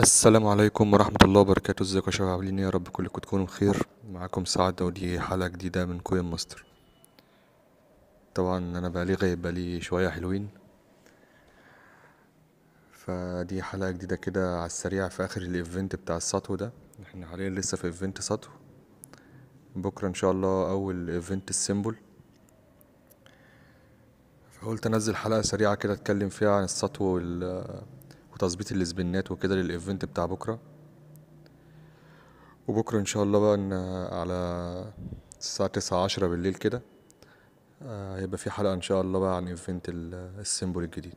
السلام عليكم ورحمة الله وبركاته. ازيكم يا شباب؟ عاملين إيه؟ يا رب كلكم تكونوا بخير. معاكم سعد ودي حلقة جديدة من Coin Master. طبعا أنا بقالي غايب بقالي شوية حلوين. فدي حلقة جديدة كده على السريع في آخر ال event بتاع السطو ده. إحنا حاليا لسه في event سطو بكرة إن شاء الله أول event ال symbol. فقلت أنزل حلقة سريعة كده أتكلم فيها عن السطو وال وتظبيط السبنات وكده لل event بتاع بكرة. وبكرة إن شاء الله بقى إن على الساعة تسعة عشرة بالليل كده آه، هيبقى في حلقة إن شاء الله بقى عن event ال- ال symbol الجديد.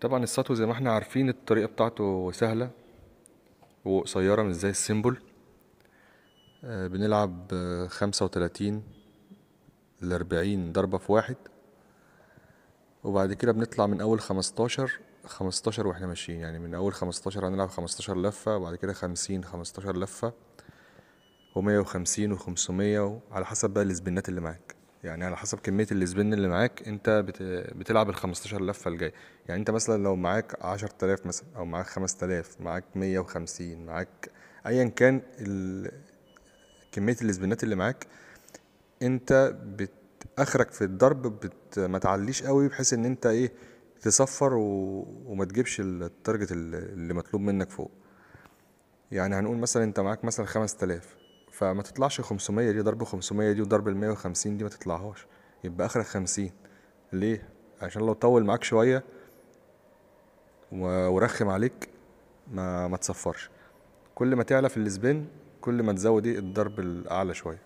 طبعا السطو زي ما إحنا عارفين الطريقة بتاعته سهلة وقصيرة مش زي ال symbol آه، بنلعب خمسة وتلاتين لأربعين ضربة في واحد. وبعد كده بنطلع من أول خمستاشر خمستاشر وإحنا ماشيين. يعني من أول خمستاشر هنلعب خمستاشر لفة وبعد كده خمسين خمستاشر لفة ومية وخمسين وخمسمية على حسب بقى السبنات اللي معاك. يعني على حسب كمية السبن اللي معاك أنت بت... بتلعب الخمستاشر لفة الجاي. يعني أنت مثلا لو معاك عشر تلاف مثلا أو معاك خمس تلاف معاك مية وخمسين معاك ايا كان ال... كمية السبنات اللي معاك أنت بت... آخرك في الضرب بت... ما تعليش قوي بحيث إن أنت إيه تصفر و... وما تجيبش التارجت اللي مطلوب منك فوق. يعني هنقول مثلا أنت معاك مثلا خمس تلاف فما تطلعش خمسمية دي ضرب خمسمية دي وضرب المية وخمسين دي ما تطلعهاش. يبقى آخرك خمسين. ليه؟ عشان لو طول معاك شوية و- ورخم عليك ما ما تصفرش كل ما تعلى في السبين كل ما تزود إيه الضرب الأعلى يعني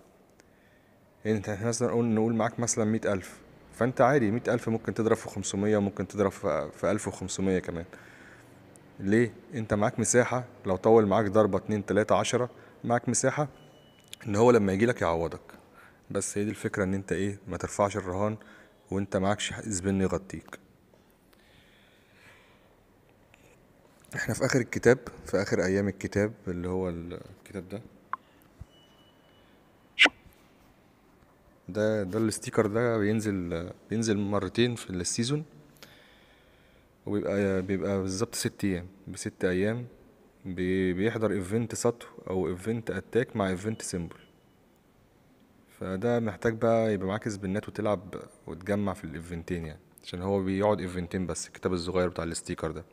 انت إحنا مثلا نقول نقول معاك مثلا مية ألف فانت عادي مية ألف ممكن تضرب في خمسمية وممكن تضرب في في ألف وخمسمية كمان. ليه؟ انت معاك مساحة لو طول معاك ضربة اتنين تلاتة عشرة معاك مساحة ان هو لما يجيلك يعوضك. بس هي دي الفكرة ان انت إيه ما ترفعش الرهان وانت معكش زبن يغطيك. إحنا في آخر الكتاب في آخر أيام الكتاب اللي هو الكتاب ده ده ده ال sticker ده بينزل بينزل مرتين في ال season وبيبقى بيبقى بالظبط ست أيام بست أيام بي- بيحضر event سطو أو event attack مع event symbol فده محتاج بقى يبقى معاك سبنات وتلعب وتجمع في الايفنتين يعني عشان هو بيقعد ايفنتين بس الكتاب الصغير بتاع ال sticker ده.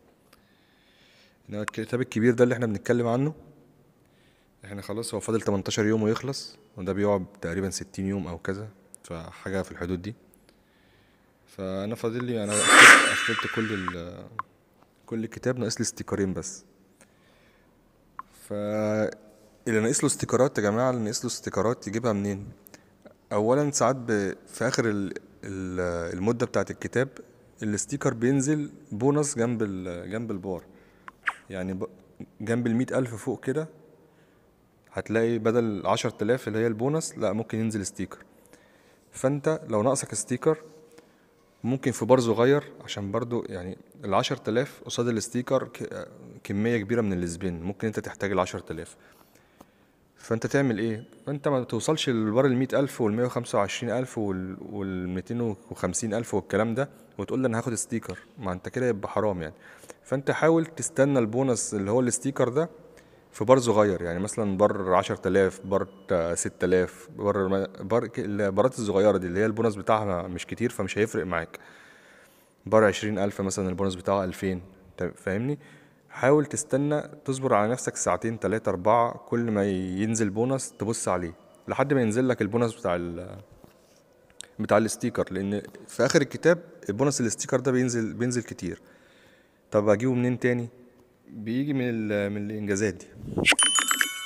إنما الكتاب الكبير ده اللي إحنا بنتكلم عنه إحنا خلاص هو فاضل 18 يوم ويخلص وده بيقعد تقريبا 60 يوم أو كذا فحاجة في الحدود دي. فأنا فاضل لي أنا قفلت كل ال كل الكتاب ناقص لي استيكرين بس. ف اللي ناقص له استيكرات يا جماعة اللي ناقص له استيكرات يجيبها منين؟ اولا ساعات ب... في آخر ال... ال... المدة بتاعه الكتاب ال sticker بينزل بونص جنب ال... جنب البار. يعني ب... جنب المية ألف فوق كده هتلاقي بدل عشر تلاف اللي هي البونص لا ممكن ينزل sticker. فأنت لو ناقصك sticker ممكن في بار صغير عشان برضو يعني العشر تلاف قصاد ال sticker ك- كمية كبيرة من ال spin. ممكن أنت تحتاج العشر تلاف فأنت تعمل إيه؟ فانت ما توصلش للبار وعشرين ألف وال- والميتين وخمسين ألف والكلام ده وتقول لي أنا هاخد sticker. ما أنت كده يبقى حرام يعني. فأنت حاول تستنى البونص اللي هو ال sticker ده في بار صغير يعني مثلا بار عشر تلاف بار ست تلاف bar bar البارات الصغيرة دي اللي هي البونص بتاعها مش كتير فمش هيفرق معاك. بار عشرين ألف مثلا البونص بتاعه ألفين انت فاهمني؟ حاول تستنى تصبر على نفسك ساعتين تلاتة أربعة كل ما ينزل بونص تبص عليه. لحد ما ينزل لك البونص بتاع ال بتاع ال sticker لأن في آخر الكتاب ال bonus ال sticker ده بينزل بينزل كتير. طب أجيبه منين تاني؟ بيجي من من الإنجازات دي.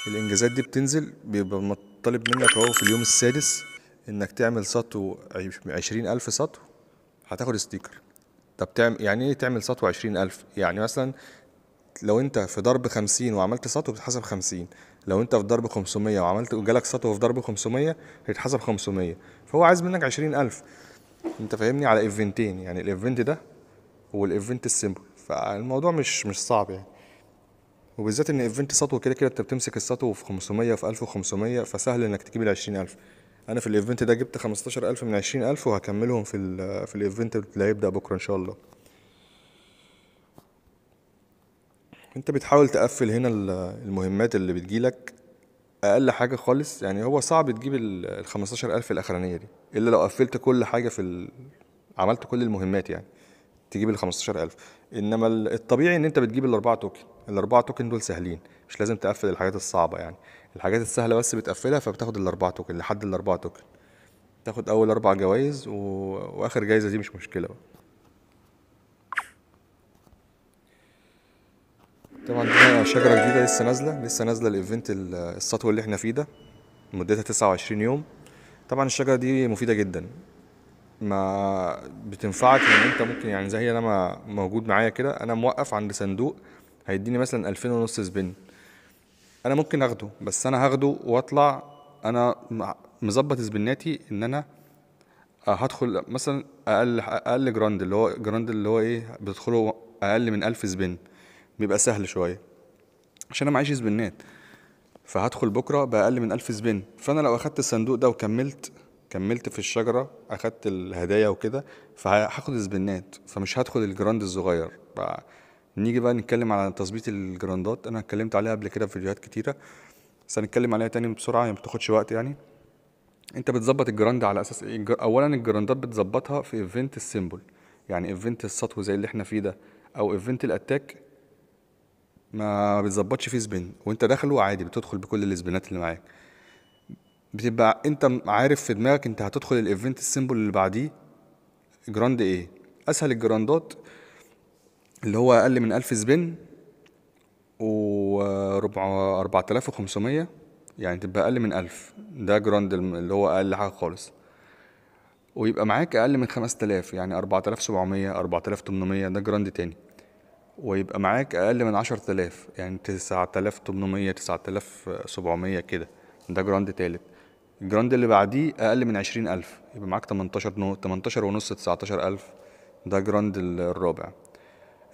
الإنجازات دي بتنزل بيبقى مطالب منك أهو في اليوم السادس إنك تعمل سطو عشرين ألف سطو هتاخد sticker. طب تعمل يعني إيه تعمل سطو عشرين ألف؟ يعني مثلا لو أنت في ضرب خمسين وعملت سطو بتتحسب خمسين. لو أنت في ضرب خمسمية وعملت وجالك سطو في ضرب خمسمية هيتحسب خمسمية. فهو عايز منك عشرين ألف. أنت فاهمني؟ على ايفنتين يعني ال event ده وال event ال symbol فالموضوع مش مش صعب يعني. وبالذات إن event سطو كده كده أنت بتمسك السطو في 500 وفي 1500 فسهل إنك تجيب ال 20000 أنا في ال event ده جبت 15000 من 20000 وهكملهم في ال في ال event اللي هيبدأ بكرة إن شاء الله. أنت بتحاول تقفل هنا ال- المهمات اللي بتجيلك أقل حاجة خالص. يعني هو صعب تجيب ال ال 15000 الأخرانية دي إلا لو قفلت كل حاجة في. عملت كل المهمات يعني. تجيب ال 15000 إنما ال- الطبيعي إن أنت بتجيب الاربعه توكن. الاربعه توكن دول سهلين. مش لازم تقفل الحاجات الصعبة يعني. الحاجات السهلة بس بتقفلها فبتاخد الاربعه توكن لحد الاربعه توكن. تاخد أول أربع جوائز و... وآخر جايزة دي مش مشكلة بقى. طبعا دي شجرة جديدة لسه نازلة. لسه نازلة ال event ال- السطو اللي إحنا فيه ده. مدتها 29 يوم. طبعا الشجرة دي مفيدة جدا. ما بتنفعك إن أنت ممكن يعني زي أنا ما موجود معايا كده أنا موقف عند صندوق هيديني مثلا 2000 ونص spin. أنا ممكن آخده بس أنا هاخده وأطلع أنا مظبط سبناتي إن أنا هدخل مثلا أقل أقل grand اللي هو grand اللي هو إيه بتدخله أقل من 1000 spin. بيبقى سهل شوية عشان أنا معيش سبنات. فهدخل بكرة بأقل من 1000 spin. فأنا لو أخدت الصندوق ده وكملت كملت في الشجرة أخدت الهدايا وكده فهاخد سبنات فمش هدخل ال grand الصغير. نيجي بقى نتكلم على تظبيط الجراندات. أنا اتكلمت عليها قبل كده في فيديوهات كتيرة بس هنتكلم عليها تاني بسرعة يعني ما بتاخدش وقت يعني. أنت بتظبط ال grand على أساس إيه؟ اولا الجراندات بتظبطها في event ال symbol يعني event السطو زي اللي إحنا فيه ده أو event ال attack ما بتظبطش فيه spin وأنت داخله عادي بتدخل بكل السبينات اللي معاك. بتبقى انت عارف في دماغك انت هتدخل ال event ال symbol اللي بعديه. grand إيه أسهل الجراندات اللي هو أقل من 1000 سبين و 4500 يعني تبقى أقل من 1000 ده grand اللي هو أقل حاجة خالص. ويبقى معاك أقل من 5000 يعني 4700 4800 ده grand تاني. ويبقى معاك أقل من 10000 يعني 9800 9700 كده. ده grand تالت. ال grand اللي بعديه أقل من 20000 يبقى معاك 18 و 18 ونص 19000 ده grand ال- الرابع.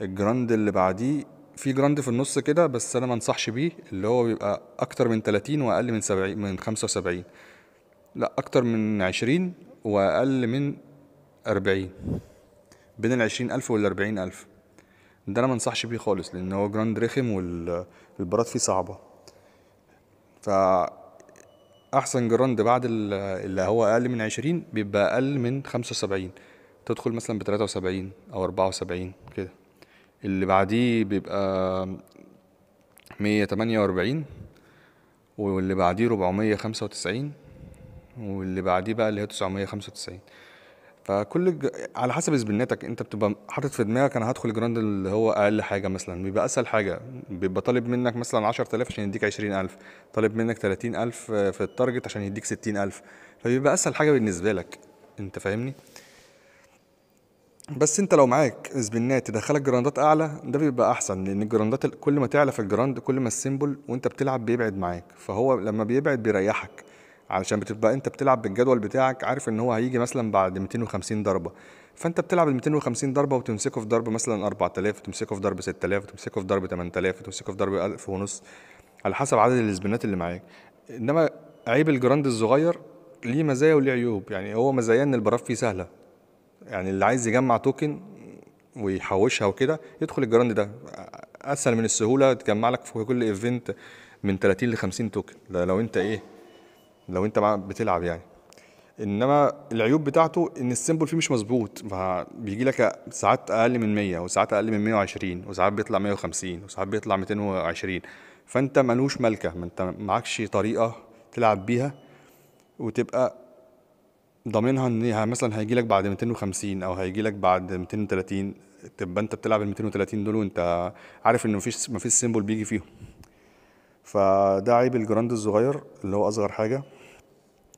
ال grand اللي بعديه في grand في النص كده بس أنا ما انصحش بيه اللي هو بيبقى أكتر من 30 وأقل من 70 من 75 لا أكتر من 20 وأقل من 40 بين ال 20000 وال 40000 ده أنا ما انصحش بيه خالص لأن هو grand رخم والبارات فيه صعبة. ف أحسن grand بعد ال- اللي هو أقل من 20 بيبقى أقل من 75 تدخل مثلا ب 73 أو 74 كده. اللي بعديه بيبقى 148 واللي بعديه 495 واللي بعديه بقى اللي هي 995 فكل ج... على حسب سبناتك أنت بتبقى حاطط في دماغك أنا هدخل ال grand اللي هو أقل حاجة مثلا بيبقى أسهل حاجة. بيبقى طالب منك مثلا 10000 عشان يديك 20000 طالب منك 30000 في ال target عشان يديك 60000 فبيبقى أسهل حاجة بالنسبة لك. أنت فاهمني؟ بس أنت لو معاك سبنات تدخلك جراندات أعلى ده بيبقى أحسن لأن الجراندات ال- كل ما تعلى في ال grand كل ما ال symbol وأنت بتلعب بيبعد معاك. فهو لما بيبعد بيريحك. علشان بتبقى انت بتلعب بالجدول بتاعك عارف ان هو هيجي مثلا بعد 250 ضربة. فانت بتلعب ال 250 ضربة وتمسكه في ضرب مثلا 4000 وتمسكه في ضرب 6000 وتمسكه في ضرب 8000 وتمسكه في ضرب 1000 ونص على حسب عدد السبنات اللي معاك. انما عيب ال grand الصغير ليه مزايا وليه عيوب. يعني هو مزايا إن البارات فيه سهلة. يعني اللي عايز يجمع token ويحوشها وكده يدخل ال grand ده. أسهل من السهولة تجمع لك في كل event من 30 ل 50 توكن. ده لو انت إيه لو انت بتلعب يعني. انما العيوب بتاعته ان السيمبل فيه مش مظبوط فبيجي لك ساعات أقل من 100 وساعات أقل من 120 وساعات بيطلع 150 وساعات بيطلع 220 فانت ملوش ملكة ما انت معكش طريقة تلعب بيها وتبقى ضامنها ان مثلا هيجي لك بعد 250 أو هيجي لك بعد 230 تبقى انت بتلعب ال 230 دول وانت عارف ان مفيش مفيش symbol بيجي فيهم. فده عيب ال grand الصغير اللي هو اصغر حاجة.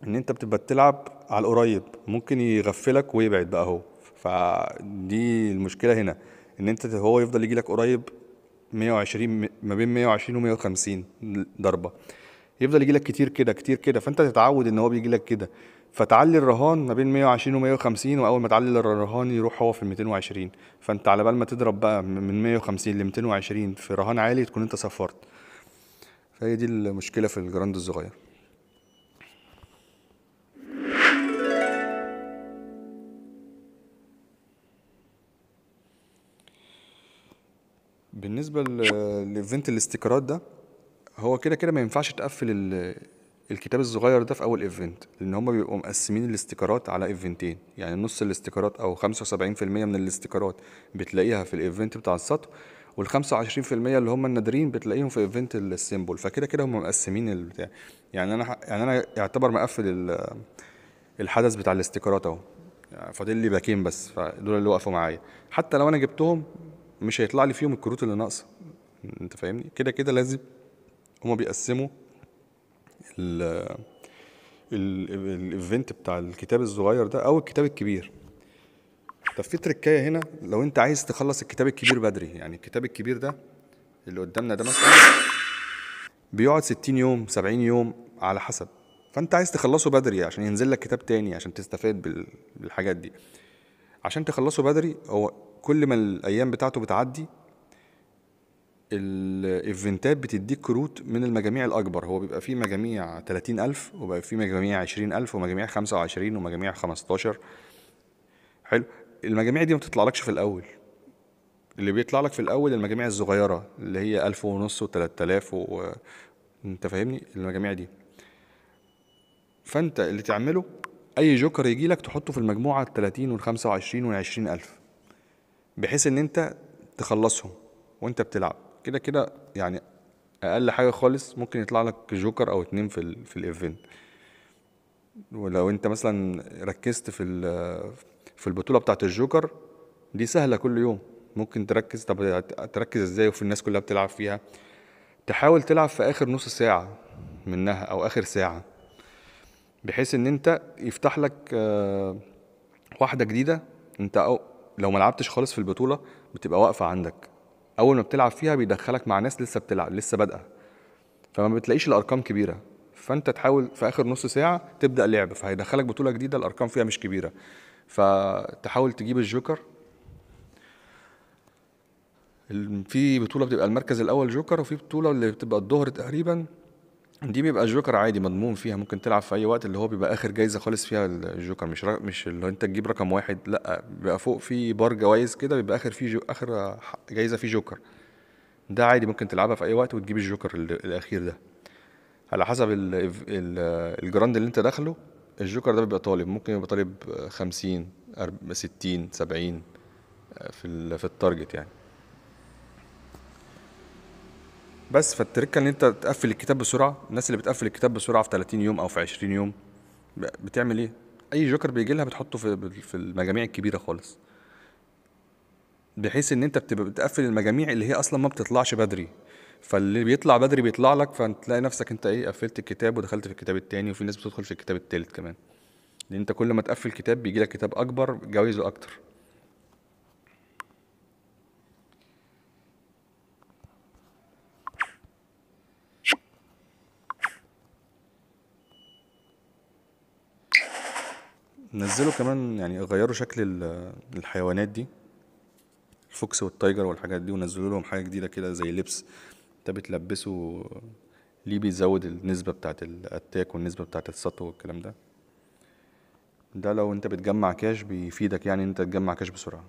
إن أنت بتبقى بتلعب على القريب ممكن يغفلك ويبعد بقى هو فدي المشكلة هنا إن أنت هو يفضل يجي لك قريب 120 ما بين 120 و 150 ضربة. يفضل يجي لك كتير كده كتير كده. فأنت تتعود إن هو بيجي لك كده. فتعلي الرهان ما بين 120 و 150 وأول ما تعلي الرهان يروح هو في ال 220 فأنت على بال ما تضرب بقى من 150 ل 220 في رهان عالي تكون أنت صفرت. فهي دي المشكلة في ال grand الصغير. ب... بالنسبة ل- ل event الاستيكرات ده هو كده كده ما ينفعش تقفل ال- الكتاب الصغير ده في أول event لأن هما بيبقوا مقسمين الاستيكرات على إيفنتين. يعني نص الاستيكرات أو 75% من الاستيكرات بتلاقيها في ال event بتاع السطو وال 25% اللي هم النادرين بتلاقيهم في event ال symbol. فكده كده هم مقسمين البتاع. يعني أنا يعني أنا يعتبر مقفل ال- الحدث بتاع الاستيكرات أهو. يعني فاضل لي باكين بس فدول اللي وقفوا معايا. حتى لو أنا جبتهم مش هيطلع لي فيهم الكروت اللي ناقصة. انت فاهمني؟ كده كده لازم هما بيقسموا ال ال- ال event بتاع الكتاب الصغير ده أو الكتاب الكبير. طب في تركاية هنا لو انت عايز تخلص الكتاب الكبير بدري يعني الكتاب الكبير ده اللي قدامنا ده مثلا بيقعد 60 يوم 70 يوم على حسب. فانت عايز تخلصه بدري عشان ينزل لك كتاب تاني عشان تستفاد بال- بالحاجات دي. عشان تخلصه بدري هو كل ما الأيام بتاعته بتعدي الإيفنتات بتديك كروت من المجاميع الأكبر. هو بيبقى فيه مجاميع 30000 وبيبقى فيه مجاميع 20000 ومجاميع 25 ومجاميع 15 حلو. المجاميع دي ما بتطلعلكش في الأول. اللي بيطلع لك في الأول المجاميع الصغيرة اللي هي 1000 ونص و3000 و... أنت فاهمني؟ المجاميع دي. فأنت اللي تعمله أي جوكر يجي لك تحطه في المجموعة ال 30 وال 25 وال 20000 بحيث إن أنت تخلصهم وأنت بتلعب. كده كده يعني أقل حاجة خالص ممكن يطلع لك جوكر أو اتنين في ال في الإيفنت. ولو أنت مثلا ركزت في في البطولة بتاعة الجوكر دي سهلة كل يوم. ممكن تركز طب تركز إزاي وفي الناس كلها بتلعب فيها؟ تحاول تلعب في آخر نص ساعة منها أو آخر ساعة بحيث إن أنت يفتح لك آه، واحدة جديدة أنت لو ما لعبتش خالص في البطولة بتبقى واقفة عندك. أول ما بتلعب فيها بيدخلك مع ناس لسه بتلعب لسه بادئة. فما بتلاقيش الأرقام كبيرة. فأنت تحاول في آخر نص ساعة تبدأ لعب فهيدخلك بطولة جديدة الأرقام فيها مش كبيرة. فتحاول تجيب الجوكر. ال- في بطولة بتبقى المركز الأول جوكر وفي بطولة اللي بتبقى الظهر تقريبا. دي بيبقى الجوكر عادي مضمون فيها ممكن تلعب في أي وقت اللي هو بيبقى آخر جايزة خالص فيها الجوكر مش را... مش اللي أنت تجيب رقم واحد لأ بيبقى فوق في بار جوايز كده بيبقى آخر فيه جو... آخر جايزة فيه جوكر. ده عادي ممكن تلعبها في أي وقت وتجيب الجوكر ال- الأخير ده. على حسب ال... ال... ال grand اللي أنت داخله الجوكر ده بيبقى طالب ممكن يبقى طالب 50 أرب- 60 70 في ال... في ال target يعني. بس فالتريكة إن أنت تقفل الكتاب بسرعة الناس اللي بتقفل الكتاب بسرعة في 30 يوم أو في 20 يوم بتعمل إيه؟ أي جوكر بيجي لها بتحطه في في المجاميع الكبيرة خالص. بحيث إن أنت بتبقى بتقفل المجاميع اللي هي أصلا ما بتطلعش بدري. فاللي بيطلع بدري بيطلع لك فتلاقي نفسك أنت إيه قفلت الكتاب ودخلت في الكتاب التاني وفي ناس بتدخل في الكتاب التالت كمان. لأن أنت كل ما تقفل كتاب بيجي لك كتاب أكبر جوائزه أكتر. نزلوا كمان يعني غيروا شكل ال- الحيوانات دي ال fox وال tiger والحاجات دي ونزلوا لهم حاجة جديدة كده زي لبس. انت بتلبسه ليه بيزود النسبة بتاعت ال attack والنسبة بتاعت السطو والكلام ده. ده لو انت بتجمع كاش بيفيدك يعني ان انت تجمع كاش بسرعة.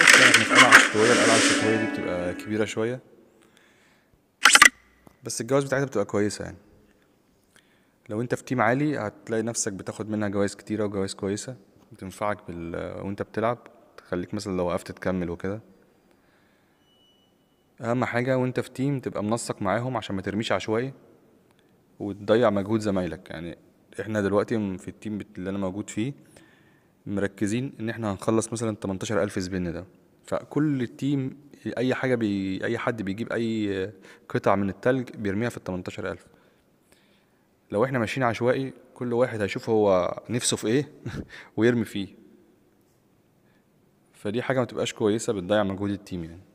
بس يعني في القلعه الشتوية دي بتبقى كبيرة شوية. بس الجوايز بتاعتها بتبقى كويسة يعني. لو انت في team عالي هتلاقي نفسك بتاخد منها جوائز كتيرة وجوائز كويسة. بتنفعك بال... وانت بتلعب تخليك مثلا لو وقفت تكمل وكده. أهم حاجة وانت في team تبقى منسق معاهم عشان ما ترميش عشوائي وتضيع مجهود زمايلك. يعني إحنا دلوقتي في ال team اللي أنا موجود فيه مركزين إن إحنا هنخلص مثلا 18000 spin ده. فكل ال team أي حاجة بي... أي حد بيجيب أي قطع من التلج بيرميها في ال 18000 لو إحنا ماشيين عشوائي كل واحد هيشوف هو نفسه في إيه ويرمي فيه. فدي حاجة ما تبقاش كويسة بتضيع مجهود ال team يعني.